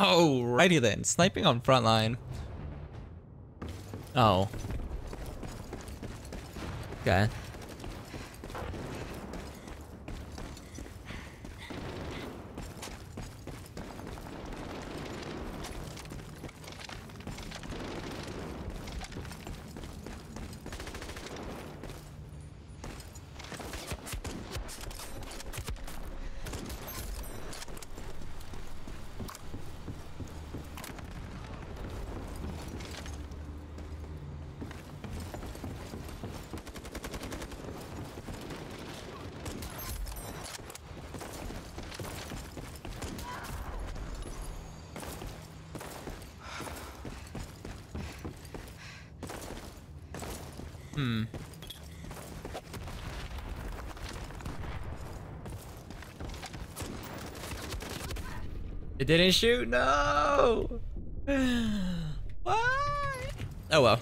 Oh, Alrighty then, sniping on front line. Oh. Okay. Hmm. It didn't shoot? No! Why? Oh well.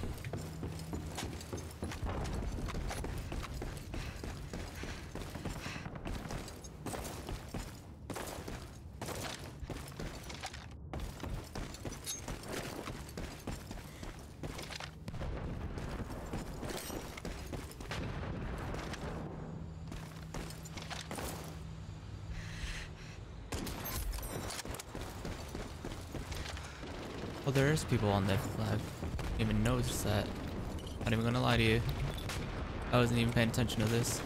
Well, there is people on that flag. Didn't even notice that. Not even gonna lie to you. I wasn't even paying attention to this.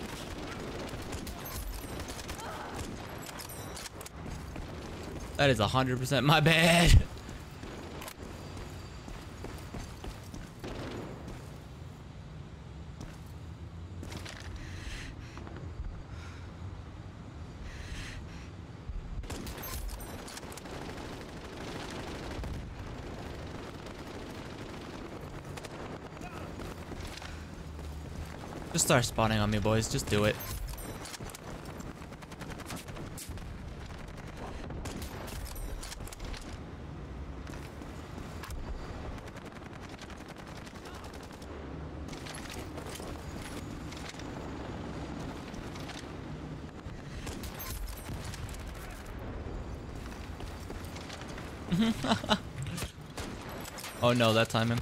That is 100% my bad. Just start spawning on me, boys. Just do it. oh no, that timing.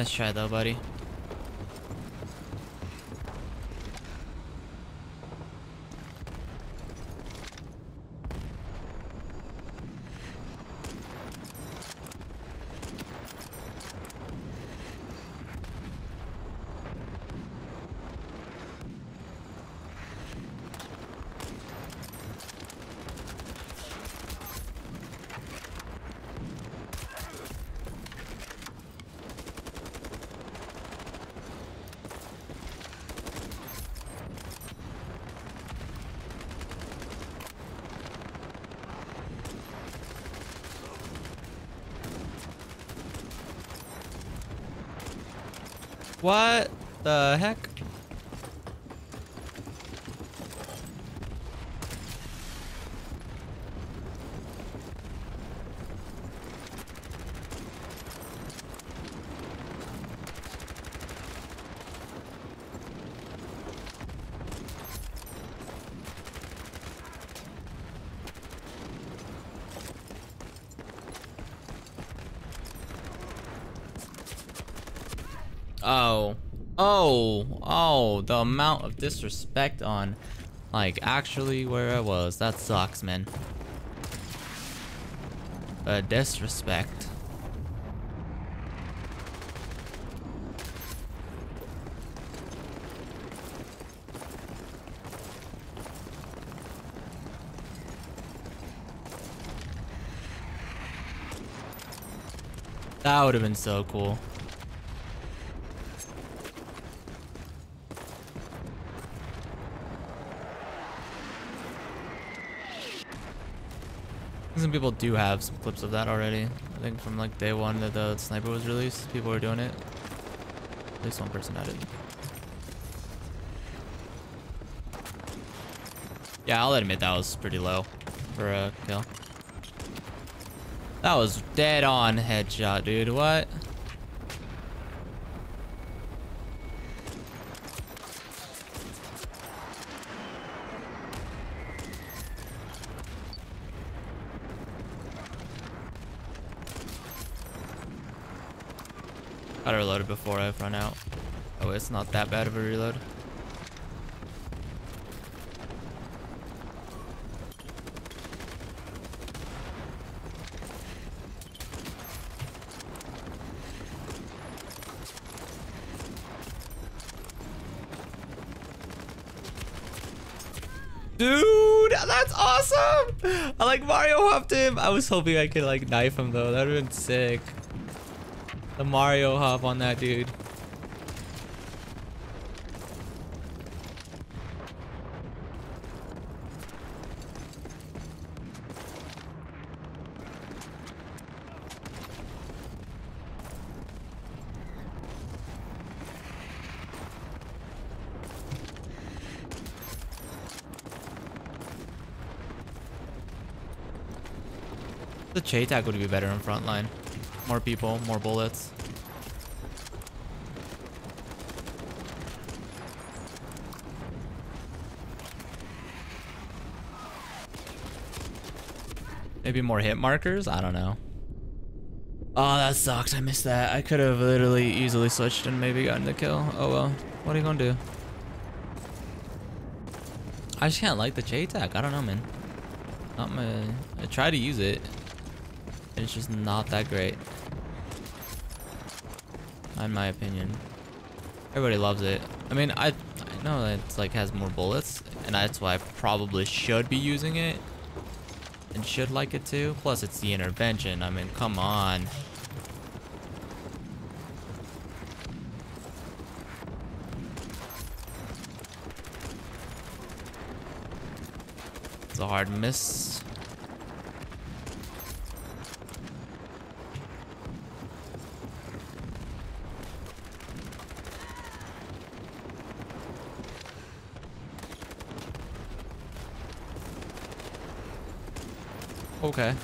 Nice try though, buddy. What the heck? Oh. Oh. Oh, the amount of disrespect on, like, actually where I was. That sucks, man. Uh, disrespect. That would have been so cool. Some people do have some clips of that already. I think from like day one that the sniper was released, people were doing it. At least one person had it. Yeah, I'll admit that was pretty low for a kill. That was dead on headshot, dude. What? Gotta reload it before I've run out. Oh, it's not that bad of a reload. Dude, that's awesome! I like Mario hopped him. I was hoping I could like knife him though. That would have been sick. The Mario hop on that dude. The J-Tac would be better in front line. More people, more bullets. Maybe more hit markers? I don't know. Oh, that sucks. I missed that. I could have literally easily switched and maybe gotten the kill. Oh well. What are you gonna do? I just can't like the J-Tac. I don't know, man. Not my... I try to use it. It's just not that great. In my opinion. Everybody loves it. I mean, I, I know it's like has more bullets, and that's why I probably should be using it. And should like it too. Plus, it's the intervention. I mean, come on. It's a hard miss. Okay.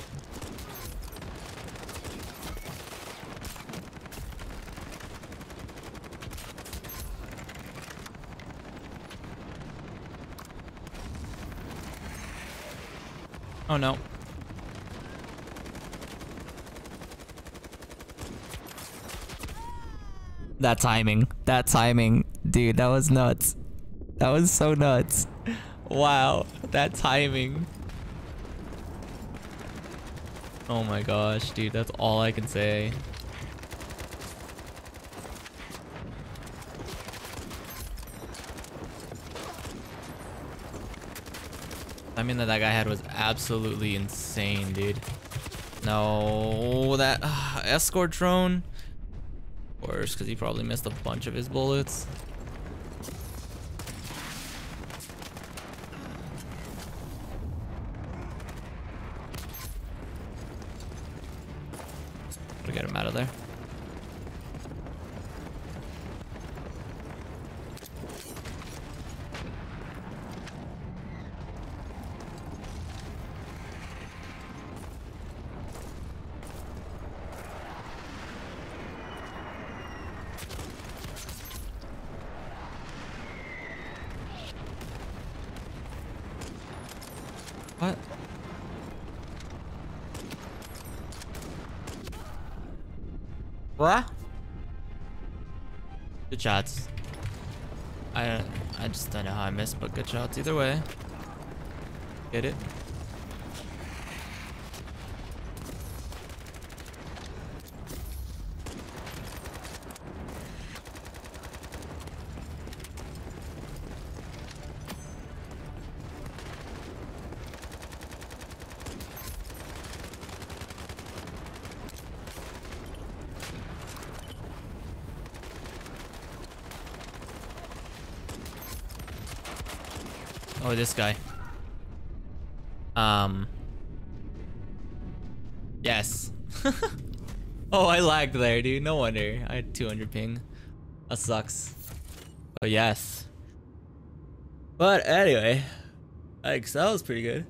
Oh no. That timing. That timing. Dude, that was nuts. That was so nuts. Wow. That timing. Oh my gosh, dude, that's all I can say. I mean that that guy had was absolutely insane, dude. No, that uh, escort drone. Worse, because he probably missed a bunch of his bullets. Get him out of there. What? What? Good shots. I I just don't know how I missed, but good shots either way. Get it? Oh, this guy. Um. Yes. oh, I lagged there, dude. No wonder. I had 200 ping. That sucks. Oh, yes. But anyway, so that was pretty good.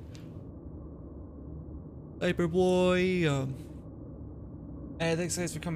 Hyper boy. Um, hey, thanks guys for coming.